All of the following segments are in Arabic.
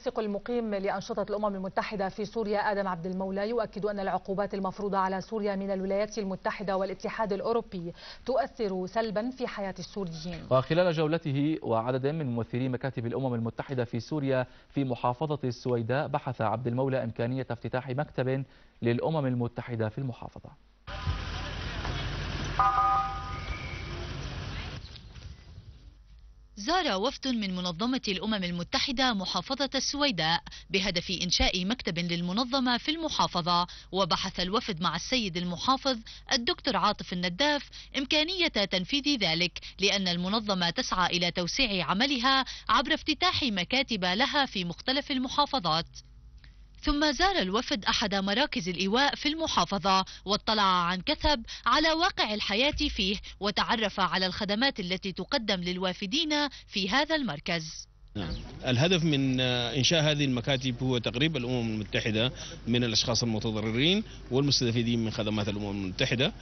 المنسق المقيم لأنشطة الأمم المتحدة في سوريا آدم عبد المولى يؤكد أن العقوبات المفروضة على سوريا من الولايات المتحدة والاتحاد الأوروبي تؤثر سلبا في حياة السوريين. وخلال جولته وعدد من ممثلي مكاتب الأمم المتحدة في سوريا في محافظة السويداء بحث عبد المولى إمكانية افتتاح مكتب للأمم المتحدة في المحافظة. زار وفد من منظمة الأمم المتحدة محافظة السويداء بهدف إنشاء مكتب للمنظمة في المحافظة وبحث الوفد مع السيد المحافظ الدكتور عاطف النداف إمكانية تنفيذ ذلك لأن المنظمة تسعى إلى توسيع عملها عبر افتتاح مكاتب لها في مختلف المحافظات. ثم زار الوفد أحد مراكز الإيواء في المحافظة واطلع عن كثب على واقع الحياة فيه وتعرف على الخدمات التي تقدم للوافدين في هذا المركز نعم. الهدف من إنشاء هذه المكاتب هو تقريب الأمم المتحدة من الأشخاص المتضررين والمستفيدين من خدمات الأمم المتحدة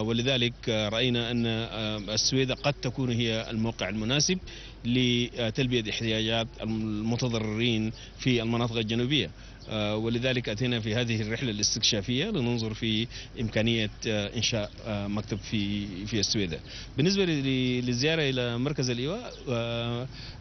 ولذلك رأينا أن السويد قد تكون هي الموقع المناسب لتلبية احتياجات المتضررين في المناطق الجنوبية ولذلك أتينا في هذه الرحلة الاستكشافية لننظر في إمكانية إنشاء مكتب في في السويداء. بالنسبة للزيارة إلى مركز الإيواء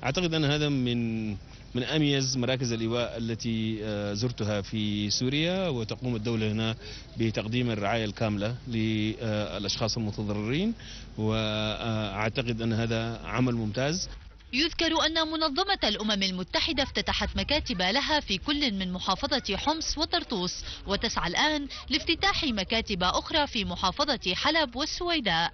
أعتقد أن هذا من من أميز مراكز الإيواء التي زرتها في سوريا وتقوم الدولة هنا بتقديم الرعاية الكاملة للأشخاص المتضررين. وأعتقد أن هذا عمل ممتاز. يذكر أن منظمة الأمم المتحدة افتتحت مكاتب لها في كل من محافظة حمص وطرطوس وتسعى الآن لافتتاح مكاتب أخرى في محافظة حلب والسويداء.